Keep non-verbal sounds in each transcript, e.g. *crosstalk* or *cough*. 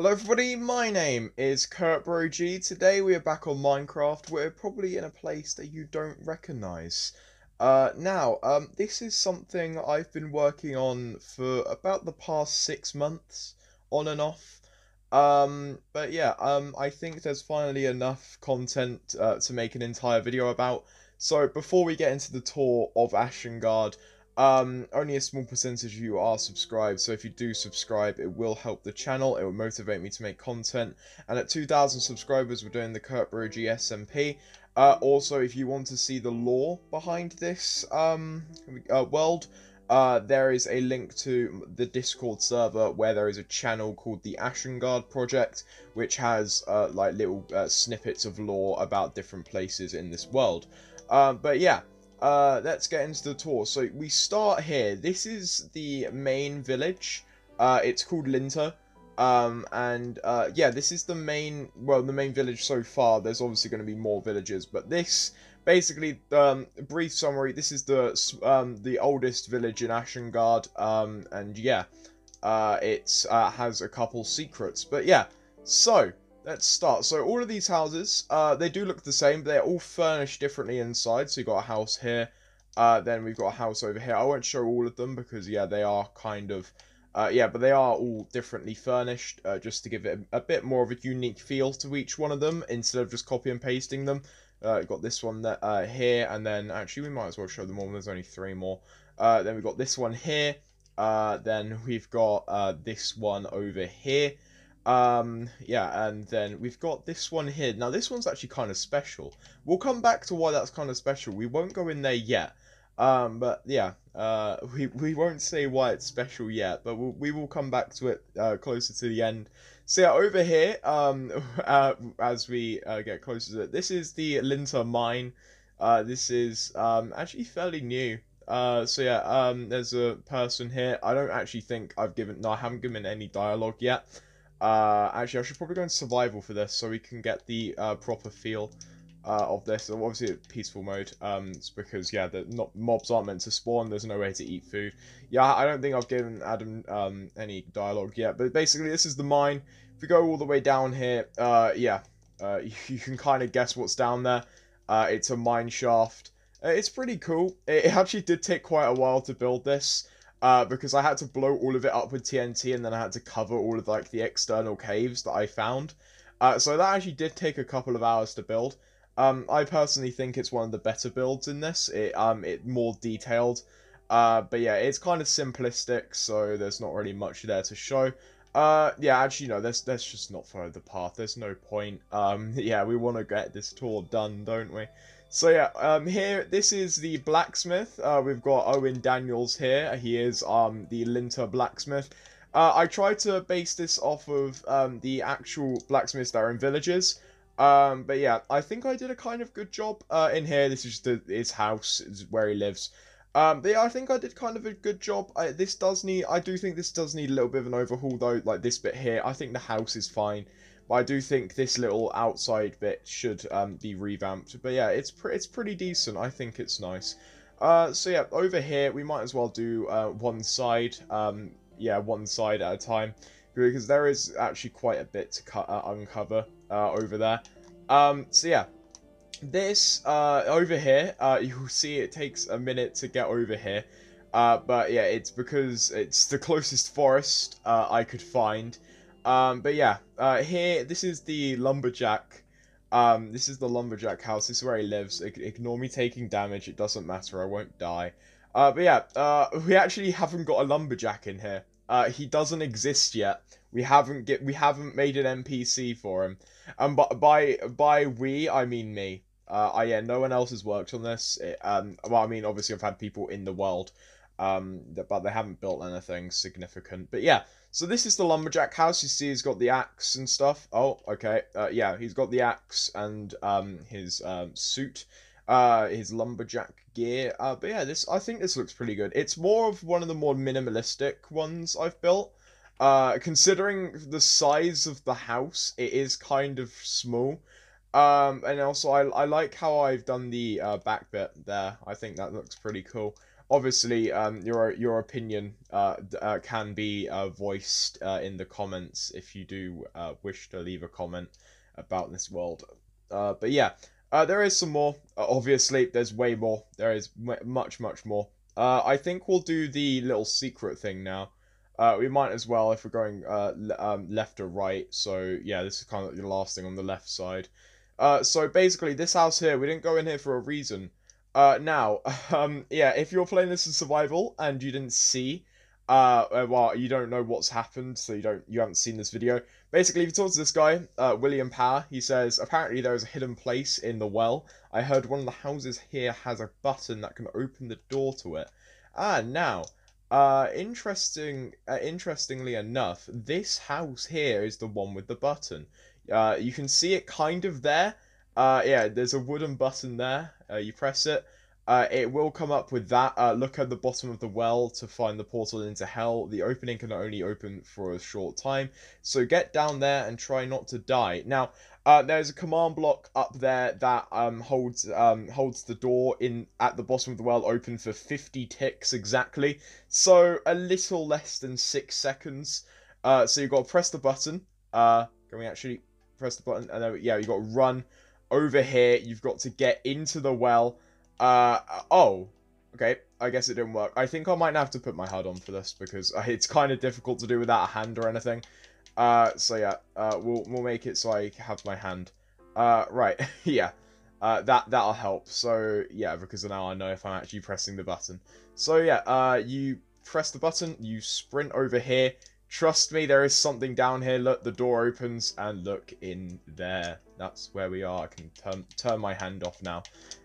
Hello everybody, my name is Kurt G. Today we are back on Minecraft. We're probably in a place that you don't recognise. Uh, now, um, this is something I've been working on for about the past six months, on and off. Um, but yeah, um, I think there's finally enough content uh, to make an entire video about. So before we get into the tour of Ashengard, um, only a small percentage of you are subscribed, so if you do subscribe, it will help the channel, it will motivate me to make content, and at 2,000 subscribers, we're doing the Kurt G SMP. Uh, also, if you want to see the lore behind this um, uh, world, uh, there is a link to the Discord server where there is a channel called the Ashengard Project, which has uh, like little uh, snippets of lore about different places in this world. Uh, but yeah, uh, let's get into the tour. So we start here. This is the main village. Uh, it's called Linter. Um, and uh, yeah, this is the main, well, the main village so far. There's obviously going to be more villages, but this, basically, um, brief summary. This is the um, the oldest village in Ashengard, um, and yeah, uh, it uh, has a couple secrets. But yeah, so let's start. So all of these houses, uh, they do look the same, but they're all furnished differently inside. So you've got a house here, uh, then we've got a house over here. I won't show all of them because, yeah, they are kind of, uh, yeah, but they are all differently furnished, uh, just to give it a, a, bit more of a unique feel to each one of them, instead of just copy and pasting them. Uh, got this one that, uh, here, and then, actually, we might as well show them all, there's only three more. Uh, then we've got this one here, uh, then we've got, uh, this one over here, um, yeah, and then we've got this one here. Now, this one's actually kind of special. We'll come back to why that's kind of special. We won't go in there yet. Um, but yeah, uh, *laughs* we, we won't say why it's special yet, but we'll, we will come back to it uh, closer to the end. So yeah, over here, um, *laughs* uh, as we uh, get closer to it, this is the Linter mine. Uh, this is um, actually fairly new. Uh, so yeah, um, there's a person here. I don't actually think I've given, no, I haven't given any dialogue yet. Uh, actually, I should probably go in survival for this so we can get the uh, proper feel uh, of this. So obviously, peaceful mode. Um, it's because yeah, the not, mobs aren't meant to spawn. There's no way to eat food. Yeah, I don't think I've given Adam um, any dialogue yet. But basically, this is the mine. If we go all the way down here, uh, yeah, uh, you, *laughs* you can kind of guess what's down there. Uh, it's a mine shaft. Uh, it's pretty cool. It actually did take quite a while to build this uh, because I had to blow all of it up with TNT and then I had to cover all of like the external caves that I found. Uh, so that actually did take a couple of hours to build. Um, I personally think it's one of the better builds in this. It um it more detailed. Uh, but yeah, it's kind of simplistic, so there's not really much there to show. Uh, yeah, actually, no, let's, let's just not follow the path. There's no point. Um, *laughs* yeah, we want to get this tour done, don't we? So yeah, um, here, this is the blacksmith. Uh, we've got Owen Daniels here. He is um, the Linter blacksmith. Uh, I tried to base this off of um, the actual blacksmiths that are in villages. Um, but yeah, I think I did a kind of good job uh, in here. This is just his house, is where he lives. Um, but yeah, I think I did kind of a good job. I, this does need, I do think this does need a little bit of an overhaul though, like this bit here. I think the house is fine. But I do think this little outside bit should um, be revamped. But yeah, it's, pre it's pretty decent. I think it's nice. Uh, so yeah, over here, we might as well do uh, one side. Um, yeah, one side at a time. Because there is actually quite a bit to cut, uh, uncover uh, over there. Um, so yeah, this uh, over here, uh, *laughs* you'll see it takes a minute to get over here. But yeah, it's because it's the *laughs* closest forest I could find. Um, but yeah, uh, here, this is the lumberjack. Um, this is the lumberjack house. This is where he lives. ignore me taking damage. It doesn't matter. I won't die. Uh, but yeah, uh, we actually haven't got a lumberjack in here. Uh, he doesn't exist yet. We haven't get we haven't made an NPC for him. And by by by we I mean me. Uh, I yeah, no one else has worked on this. It, um, well, I mean, obviously I've had people in the world, um, but they haven't built anything significant. But yeah, so this is the lumberjack house. You see, he's got the axe and stuff. Oh, okay. Uh, yeah, he's got the axe and um, his um, suit, uh, his lumberjack gear. Uh, but yeah, this I think this looks pretty good. It's more of one of the more minimalistic ones I've built. Uh, considering the size of the house, it is kind of small. Um, and also I, I like how I've done the uh, back bit there. I think that looks pretty cool. Obviously, um, your your opinion uh, uh can be uh, voiced uh, in the comments if you do uh, wish to leave a comment about this world. Uh, but yeah, there is some more. Obviously, there's way more. There is much, much more. I think we'll do the little secret thing now. We might as well if we're going um, left or right. So yeah, this is kind of the last thing on the left side. So basically, this house here, we didn't go in here for a reason. Uh, now, *laughs* um, yeah, if you're playing this in survival and you didn't see, uh, uh, well, you don't know what's happened, so you don't, you haven't seen this video. Basically, if you talk to this guy, uh, William Power, he says apparently there is a hidden place in the well. I heard one of the houses here has a button that can open the door to it. Ah, now, uh, interesting. Uh, interestingly enough, this house here is the one with the button. Uh, you can see it kind of there. Uh, yeah, there's a wooden button there. Uh, you press it. Uh, it will come up with that. Uh, look at the bottom of the well to find the portal into hell. The opening can only open for a short time. So get down there and try not to die. Now, uh, there's a command block up there that um, holds um, holds the door in at the bottom of the well open for 50 ticks exactly. So a little less than six seconds. Uh, so you've got to press the button. Uh, can we actually press the button? Then, yeah, you've got to run over here. You've got to get into the well. Uh, oh, okay. I guess it didn't work. I think I might have to put my HUD on for this because *laughs* it's kind of difficult to do without a hand or anything. Uh, so yeah, uh, we'll, we'll make it so I have my hand. Uh, right, *laughs* yeah. Uh, that, that'll help. So, yeah, because now I know if I'm actually pressing the button. So, yeah, uh, you press the button, you sprint over here. Trust me, there is something down here. Look, the door opens, and look in there. That's where we are. I can turn, turn my hand off now.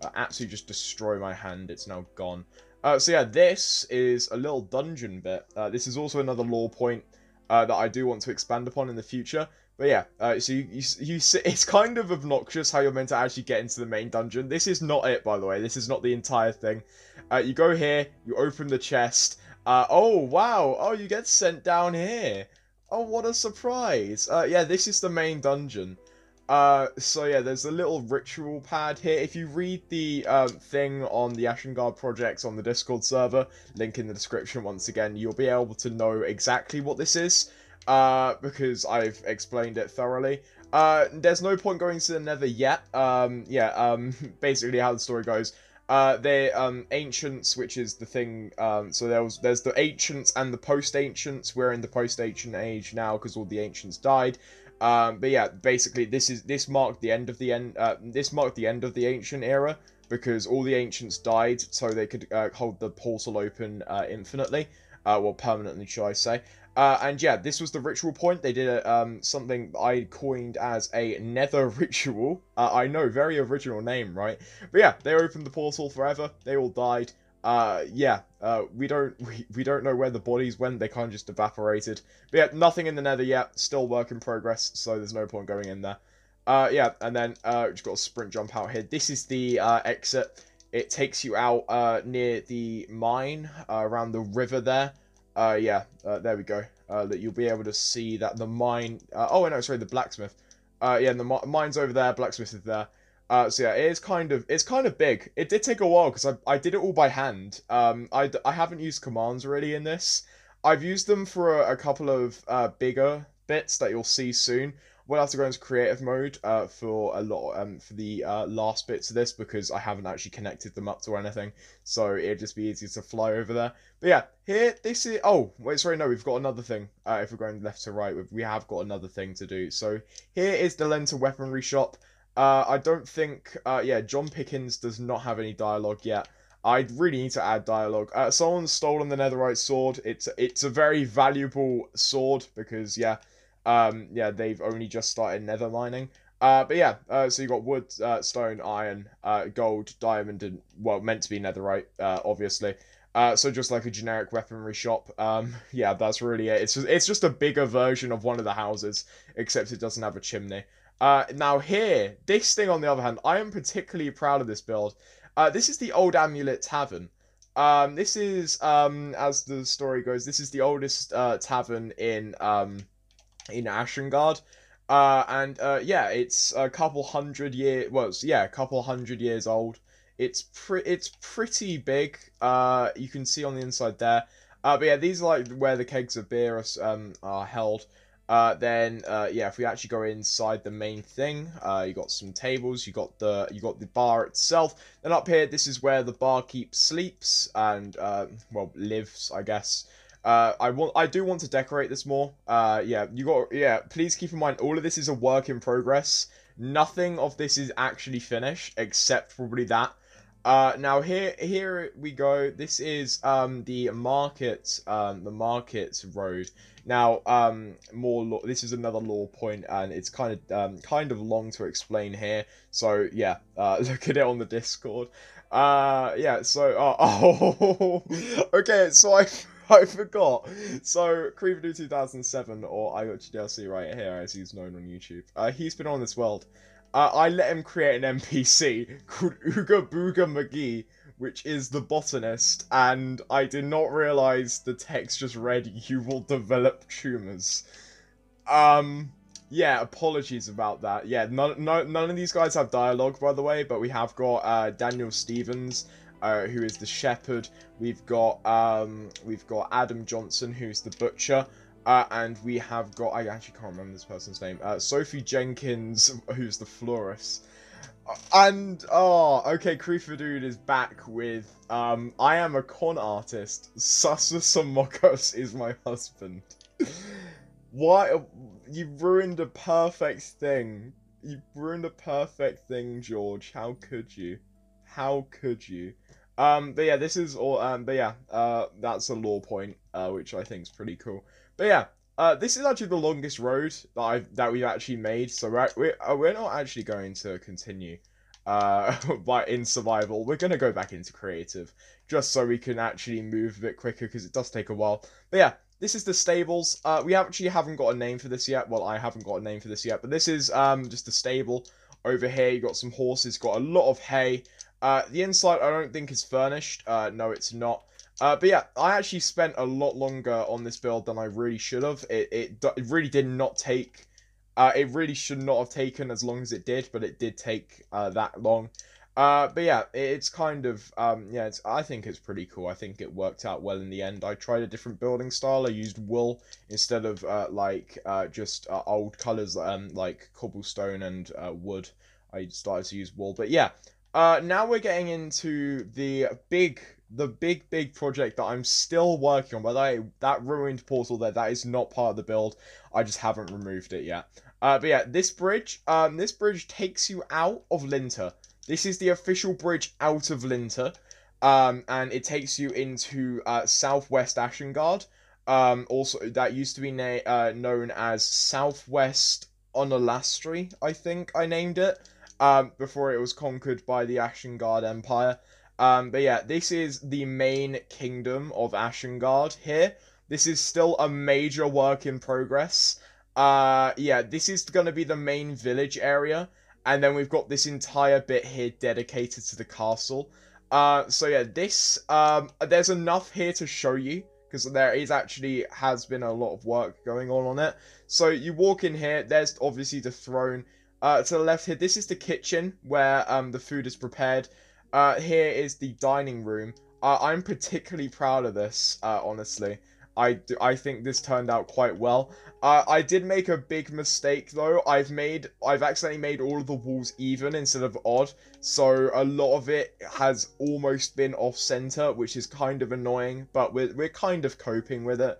Uh, absolutely just destroy my hand. It's now gone. Uh, so yeah, this is a little dungeon bit. Uh, this is also another lore point uh, that I do want to expand upon in the future. But yeah, uh, so you, you, you *laughs* it's kind of obnoxious how you're meant to actually get into the main dungeon. This is not it, by the way. This is not the entire thing. Uh, you go here, you open the chest. Uh, oh, wow. Oh, you get sent down here. Oh, what a surprise. Uh, yeah, this is the main dungeon. Uh, so yeah, there's a little ritual pad here. If you read the um, thing on the Ashengard projects on the Discord server, link in the description once again, you'll be able to know exactly what this is, uh, because I've explained it thoroughly. Uh, there's no point going to the Nether yet. Um, yeah, um, *laughs* basically how the story goes. Uh, they're um, ancients, which is the thing. Um, so there was there's the ancients and the post-ancients. We're in the post-ancient age now because all the ancients died. Um, but yeah, basically this is this marked the end of the end. Uh, this marked the end of the ancient era because all the ancients died, so they could uh, hold the portal open uh, infinitely, uh, well permanently, should I say? Uh, and yeah, this was the ritual point. They did a, um, something I coined as a nether *laughs* ritual. Uh, I know, very original name, right? But yeah, they opened the portal forever. They all died. Uh, yeah, uh, we don't *laughs* we, we don't know where the bodies went. They kind of just evaporated. But yeah, nothing in the Nether yet. Still work in progress, so there's no point going in there. Uh, yeah, and then uh, just got a sprint jump out here. This is the exit. It takes you out near the mine around the river there. Uh, yeah, uh, there we go. Uh, that you'll be able to see that the mine. Uh, oh no, sorry, the blacksmith. Uh, yeah, the mine's over there. Blacksmith is there. Uh, so yeah, it is kind of it's kind of big. It did take a while because I I did it all by hand. Um, I I haven't used commands really in this. I've used them for a, a couple of uh, bigger bits that you'll see soon. We'll have to go into creative mode uh, for a lot um, for the uh, last bits of this because I haven't actually connected them up to anything, so it'd just be easy to fly over there. But yeah, here this is. Oh wait, sorry, no, we've got another thing. Uh, if we're going left to right, we have got another thing to do. So here is the Linter Weaponry Shop. Uh, I don't think, uh, yeah, John Pickens does not have any dialogue yet. I really need to add dialogue. Uh, someone's stolen the Netherite sword. It's it's a very valuable sword because yeah, um, yeah, they've only just started nether mining. Uh, but yeah, uh, so you got wood, uh, stone, iron, uh, gold, diamond, and well, meant to be netherite, uh, obviously. Uh, so just like a generic weaponry shop. Um, *laughs* yeah, that's really it. It's just, it's just a bigger version of one of the houses, except it doesn't have a chimney. Now here, this thing on the other hand, I am particularly proud of this build. This is the Old Amulet Tavern. Um, this is, um, as the story goes, this is the oldest tavern in um, in Ashengard. Uh, and uh, yeah, it's a couple hundred year, well, yeah, a couple hundred years old. It's pre- it's pretty big. Uh, you can see on the inside there. Uh, but yeah, these are like where the kegs of beer are, um, are held. Uh, then uh, yeah, if we actually go inside the main thing, uh, you got some tables, you got the you got the bar itself. Then up here, this is where the barkeep sleeps and uh, well lives, I guess. Uh, I want I do want to decorate this more. Uh, yeah, you got yeah. Please keep in mind all of this is a work in progress. Nothing of this is actually finished except probably that. Uh, now here here we go. This is um the market um the market road. Now um more this is another lore point and it's kind of um kind of long to explain here. So yeah, uh, *laughs* look at it on the Discord. Uh yeah. So uh, *laughs* oh okay. So I. *laughs* I forgot. So, Creeper 2007, or I got DLC right here, as he's known on YouTube. Uh, he's been on this world uh, I let him create an NPC *laughs* called Ooga Booga McGee, which is the botanist, and I did not realize the text just read, you will develop tumors. Um, yeah, apologies about that. Yeah, none, no, none of these guys have dialogue, by the way, but we have got uh, Daniel Stevens, uh, who is the shepherd. We've got um, we've got Adam Johnson, who's the butcher. Uh, and we have got, I actually can't remember this person's name, uh, Sophie Jenkins, *laughs* who's the florist. Uh, and, oh, okay, Dude is back with, um, I am a con artist. Sasa Samokos is my husband. *laughs* Why? You ruined a perfect thing. You ruined a perfect thing, George. How could you? How could you? Um, but yeah, this is all, um, but yeah, uh, that's a lore point, uh, which I think is pretty cool. But yeah, uh, this is actually the longest road that I've that we've actually made. So we're we're, uh, we're not actually going to continue uh, *laughs* but in survival. We're gonna go back into creative just so we can actually move a bit quicker because it does take a while. But yeah, this is the stables. Uh, we actually haven't got a name for this yet. Well, I haven't got a name for this yet, but this is um just a stable. Over here, you got some horses, got a lot of hay. Uh, the inside, I don't think is furnished. Uh, no, it's not. Uh, but yeah, I actually spent a lot longer on this build than I really should have. It, it, it really did not take... Uh, it really should not have taken as long as it did, but it did take uh, that long. Uh, but yeah, it's kind of, um, yeah, it's, I think it's pretty cool. I think it worked out well in the end. I tried a different building style. I used wool instead of, uh, like, uh, just uh, old colours, um, like cobblestone and wood. I started to use wool. But yeah, uh, now we're getting into the big the big, big project that I'm still working on. But that, that ruined portal there, that is not part of the build. I just haven't removed it yet. Uh, but yeah, this bridge, um, this bridge takes you out of Linter. This is the official bridge out of Linter. Um, and it takes you into uh, Southwest Ashengard. Um, also, that used to be na- uh, known as Southwest Onolastri, I think I named it, um, before it was conquered by the Ashengard Empire. Um, but yeah, this is the main kingdom of Ashengard here. This is still a major work in progress. Uh, yeah, this is going to be the main village area. And then we've got this entire bit here dedicated to the castle. Uh, so yeah, this, um, there's enough here to show you. Because there is actually, has been a lot of work going on on it. So you walk in here, there's obviously the throne. Uh, to the left here, this is the kitchen where um, the food is prepared. Uh, here is the dining room. Uh, I'm particularly proud of this, uh, honestly. I, do, I think this turned out quite well. Uh, I did make a big mistake though. I've made I've accidentally made all of the walls even instead of odd, so a lot of it has almost been off center, which is kind of annoying. But we're we're kind of coping with it.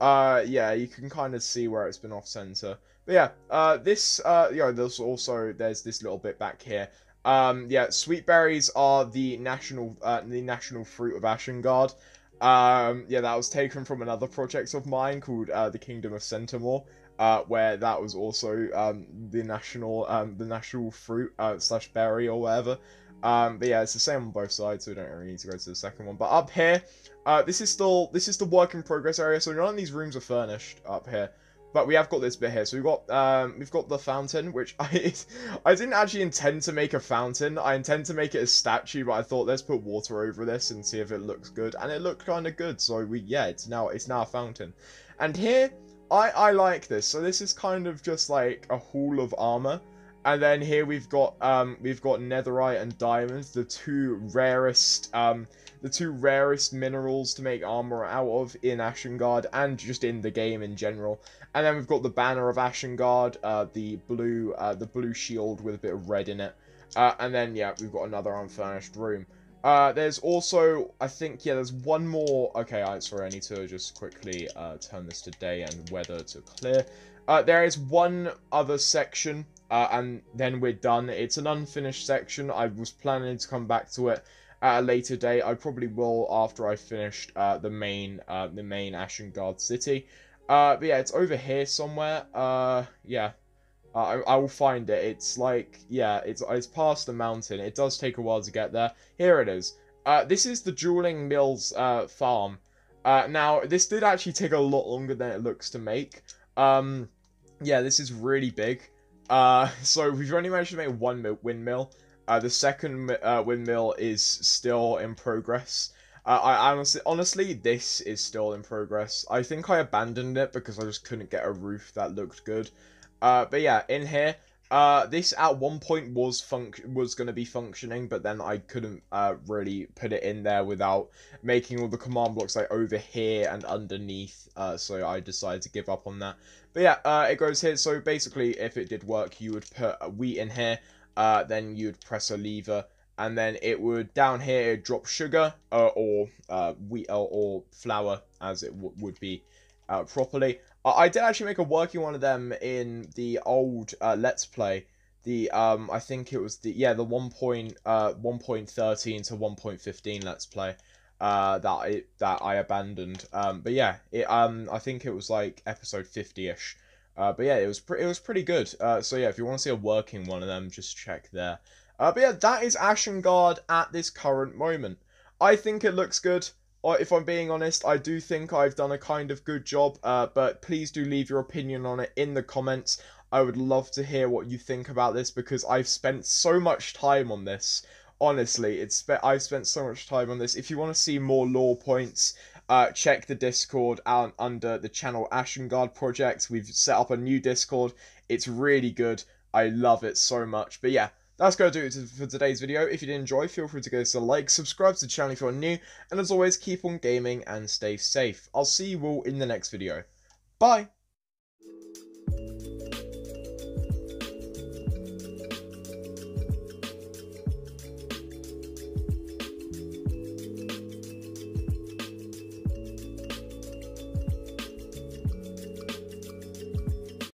Uh, yeah, you can kind of see where it's been off center. But yeah, uh, this uh, you know, there's also there's this little bit back here. Um, yeah, sweet berries are the national uh, the national fruit of Ashengard. Um, yeah, that was taken from another project of mine called uh, the Kingdom of Centimore, uh, where that was also um, the national um, the national fruit uh, slash berry or whatever. Um, but yeah, it's the same on both sides, so we don't really need to go to the second one. But up here, uh, this is still this is the work in progress area, so none of these rooms are furnished up here. But we have got this bit here. So we've got um, we've got the fountain, which *laughs* I I didn't actually intend to make a fountain. I intend to make it a statue, but I thought let's put water over this and see if it looks good. And it looked kind of good. So we yeah, it's now it's now a fountain. And here I I like this. So this is kind of just like a hall of armor. And then here we've got um we've got netherite and diamonds, the two rarest um the two rarest minerals to make armor out of in Ashengard and just in the game in general. And then we've got the banner of Ashengard, uh, the blue uh, the blue shield with a bit of red in it. Uh, and then yeah, we've got another unfurnished room. Uh, there's also, I think, yeah, there's one more. Okay, I sorry, I need to just quickly uh, turn this to day and weather to clear. Uh, there is one other section, uh, and then we're done. It's an unfinished section. I was planning to come back to it at a later date. I probably will after I finished uh, the main, uh, the main Ashengard city. But yeah, it's over here somewhere. yeah, uh, I, I will find it. It's like, yeah, it's, it's past the mountain. It does take a while to get there. Here it is. Uh, this is the Dueling Mills uh, farm. Uh, now, this did actually take a lot longer than it looks to make. Um, yeah, this is really big. Uh, *laughs* so we've only managed to make one windmill. Uh, the second uh, windmill is still in progress. Uh, I honestly, honestly, this is still in progress. I think I abandoned it because I just couldn't get a roof that looked good. Uh, but yeah, in here, uh, this at one point was func was going to be functioning, but then I couldn't uh, really put it in there without making all the command blocks like over here and underneath. Uh, so I decided to give up on that. But yeah, uh, it goes here. So basically, if it did work, you would put wheat in here. Uh, then you'd press a lever, and then it would down here drop sugar uh, or uh, wheat or, flour as it would be uh, properly. I did actually make a working one of them in the old uh, Let's Play. The um, I think it was the yeah the one point uh 1.13 to 1.15 Let's Play. That I, that I abandoned. Um, but yeah, it um I think it was like episode 50ish. Uh, but yeah, it was pretty it was pretty good. So yeah, if you want to see a working one of them, just check there. Uh, but yeah, that is Ashengard at this current moment. I think it looks good Or if I'm being honest, I do think I've done a kind of good job, uh, but please do leave your opinion on it in the comments. I would love to hear what you think about this because I've spent so much time on this. Honestly, it's spe I've spent so much time on this. If you want to see more lore points, uh, check the Discord out under the channel Ashengard Project. We've set up a new Discord. It's really good. I love it so much. But yeah, that's going to do it for today's video. If you did enjoy, feel free to give us a like, subscribe to the channel if you're new, and as always, keep on gaming and stay safe. I'll see you all in the next video. Bye!